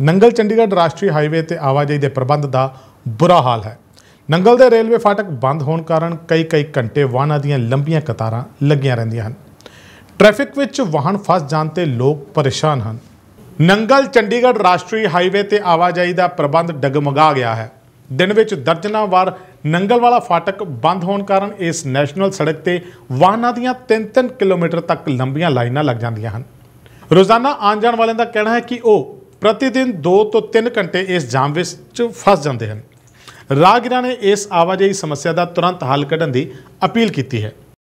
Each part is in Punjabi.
ਨੰਗਲ ਚੰਡੀਗੜ੍ਹ ਰਾਸ਼ਟਰੀ ਹਾਈਵੇ ਤੇ ਆਵਾਜਾਈ ਦੇ ਪ੍ਰਬੰਧ ਦਾ ਬੁਰਾ ਹਾਲ ਹੈ। ਨੰਗਲ ਦੇ ਰੇਲਵੇ ਫਾਟਕ ਬੰਦ ਹੋਣ ਕਾਰਨ ਕਈ ਕਈ ਘੰਟੇ ਵਾਹਨਾਂ ਦੀਆਂ ਲੰਬੀਆਂ ਕਤਾਰਾਂ ਲੱਗੀਆਂ ਰਹਿੰਦੀਆਂ ਹਨ। ਟ੍ਰੈਫਿਕ ਵਿੱਚ ਵਾਹਨ ਫਸ ਜਾਣ ਤੇ ਲੋਕ ਪਰੇਸ਼ਾਨ ਹਨ। ਨੰਗਲ ਚੰਡੀਗੜ੍ਹ ਰਾਸ਼ਟਰੀ ਹਾਈਵੇ ਤੇ ਆਵਾਜਾਈ ਦਾ ਪ੍ਰਬੰਧ ਡਗਮਗਾ ਗਿਆ ਹੈ। ਦਿਨ ਵਿੱਚ ਦਰਜਨਾਂ ਵਾਰ ਨੰਗਲ ਵਾਲਾ ਫਾਟਕ ਬੰਦ ਹੋਣ ਕਾਰਨ ਇਸ ਨੈਸ਼ਨਲ ਸੜਕ ਤੇ ਵਾਹਨਾਂ ਦੀਆਂ 3-3 ਕਿਲੋਮੀਟਰ ਤੱਕ ਲੰਬੀਆਂ ਲਾਈਨਾਂ ਲੱਗ ਜਾਂਦੀਆਂ ਹਨ। ਰੋਜ਼ਾਨਾ ਆਉਣ ਜਾਣ ਵਾਲਿਆਂ ਦਾ ਕਹਿਣਾ ਹੈ ਕਿ ਉਹ ਪ੍ਰਤੀ ਦਿਨ 2 ਤੋਂ 3 ਘੰਟੇ ਇਸ ਜਾਮ ਵਿੱਚ ਫਸ ਜਾਂਦੇ ਹਨ। ਰਾਹਗੀਰਾਂ ਨੇ ਇਸ ਆਵਾਜਾਈ ਸਮੱਸਿਆ ਦਾ ਤੁਰੰਤ ਹੱਲ ਕੱਢਣ ਦੀ ਅਪੀਲ ਕੀਤੀ ਹੈ।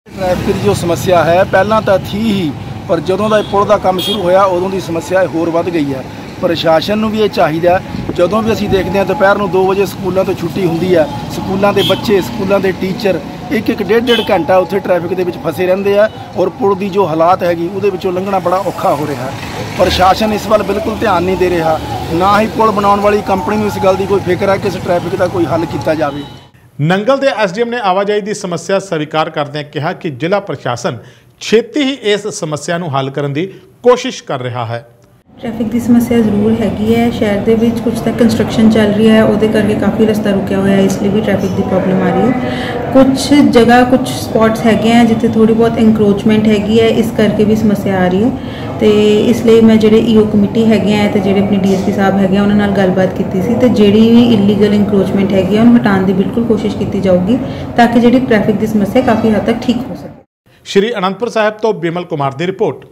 ਟ੍ਰੈਫਿਕ ਦੀ ਜੋ ਸਮੱਸਿਆ ਹੈ, ਪਹਿਲਾਂ ਤਾਂ ਥੀ ਹੀ, ਪਰ ਜਦੋਂ ਦਾ ਇਹ ਪੁਲ ਦਾ ਕੰਮ ਸ਼ੁਰੂ ਹੋਇਆ, ਉਦੋਂ ਦੀ ਸਮੱਸਿਆ ਹੋਰ ਵੱਧ ਗਈ ਹੈ। ਪ੍ਰਸ਼ਾਸਨ ਨੂੰ ਵੀ ਇਹ ਚਾਹੀਦਾ ਜਦੋਂ ਵੀ ਅਸੀਂ ਦੇਖਦੇ ਹਾਂ, ਦੁਪਹਿਰ ਨੂੰ 2 ਵਜੇ ਸਕੂਲਾਂ ਤੋਂ ਛੁੱਟੀ ਹੁੰਦੀ ਹੈ, ਸਕੂਲਾਂ ਦੇ ਬੱਚੇ, ਸਕੂਲਾਂ ਦੇ ਟੀਚਰ ਇੱਕ ਇੱਕ ਡੇਢ ਡੇਢ ਘੰਟਾ ਉੱਥੇ ਟ੍ਰੈਫਿਕ ਦੇ ਵਿੱਚ ਫਸੇ ਰਹਿੰਦੇ ਆ ਔਰ ਪੁਲ ਦੀ ਜੋ ਹਾਲਾਤ ਹੈਗੀ ਉਹਦੇ ਵਿੱਚੋਂ ਲੰਘਣਾ ਬੜਾ ਔਖਾ ਹੋ ਰਿਹਾ ਪ੍ਰਸ਼ਾਸਨ ਇਸ ਵੱਲ ਬਿਲਕੁਲ ਧਿਆਨ ਨਹੀਂ ਦੇ ਰਿਹਾ। ਨਾ ਹੀ ਪੁਲ ਬਣਾਉਣ ਵਾਲੀ ਕੰਪਨੀ ਨੂੰ ਇਸ ਗੱਲ ਦੀ ਕੋਈ ਫਿਕਰ ਹੈ ਕਿ ਇਸ ਟ੍ਰੈਫਿਕ ਦਾ ਕੋਈ ਹੱਲ ਕੀਤਾ ਜਾਵੇ। ਨੰਗਲ ਦੇ ਐਸਡੀਐਮ ਨੇ ਆਵਾਜਾਈ ਦੀ ਸਮੱਸਿਆ ਸਵੀਕਾਰ ਕਰਦਿਆਂ ਕਿਹਾ ਕਿ ਜ਼ਿਲ੍ਹਾ ਪ੍ਰਸ਼ਾਸਨ ਛੇਤੀ ਹੀ ਇਸ ਸਮੱਸਿਆ ਨੂੰ ਹੱਲ ਕਰਨ ਦੀ ਕੋਸ਼ਿਸ਼ ਕਰ ਰਿਹਾ ਹੈ। ਟ੍ਰੈਫਿਕ ਦੀ ਸਮੱਸਿਆ ਜ਼ਰੂਰ ਹੈਗੀ ਹੈ। ਸ਼ਹਿਰ ਦੇ ਵਿੱਚ ਕੁਝ ਤਾਂ ਕੰਸਟਰਕਸ਼ਨ ਚੱਲ ਰਹੀ ਹੈ, ਉਹਦੇ ਕਰਕੇ ਕਾਫੀ ਰਸਤਾ ਰੁਕਿਆ ਹੋਇਆ ਹੈ, ਇਸ ਲਈ ਵੀ ਟ੍ਰੈਫਿਕ ਦੀ ਪ੍ਰੋਬਲਮ ਆ ਰਹੀ ਹੈ। ਕੁਝ ਜਗ੍ਹਾ ਕੁਝ ਸਪੌਟਸ ਹੈਗੇ ਆ ਜਿੱਥੇ ਥੋੜੀ ਬਹੁਤ ਇਨਕਰੋਚਮੈਂਟ ਹੈਗੀ ਹੈ, ਇਸ ਕਰਕੇ ਵੀ ਸਮੱਸਿਆ ਆ ਰਹੀ ਹੈ। ਤੇ ਇਸ ਲਈ ਮੈਂ ਜਿਹੜੇ ਈਓ ਕਮੇਟੀ ਹੈਗੇ ਆ ਤੇ ਜਿਹੜੇ ਆਪਣੇ ਡੀਐਸਪੀ ਸਾਹਿਬ ਹੈਗੇ ਆ, ਉਹਨਾਂ ਨਾਲ ਗੱਲਬਾਤ ਕੀਤੀ ਸੀ ਤੇ ਜਿਹੜੀ ਵੀ ਇਲੀਗਲ ਇਨਕਰੋਚਮੈਂਟ ਹੈਗੀ ਆ, ਉਹਨੂੰ ਹਟਾਉਣ ਦੀ ਬਿਲਕੁਲ ਕੋਸ਼ਿਸ਼ ਕੀਤੀ ਜਾਊਗੀ ਤਾਂ ਕਿ ਜਿਹੜੀ ਟ੍ਰੈਫਿਕ ਦੀ ਸਮੱਸਿਆ ਕਾਫੀ ਹੱਦ ਤੱਕ ਠੀਕ ਹੋ ਸਕੇ। ਸ਼੍ਰੀ ਅਨੰਦਪੁਰ ਸਾਹਿਬ ਤੋਂ ਬਿਮਲ ਕੁਮਾਰ ਦੀ ਰਿਪੋਰਟ।